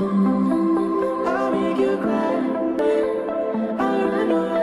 I'll make you cry. I know.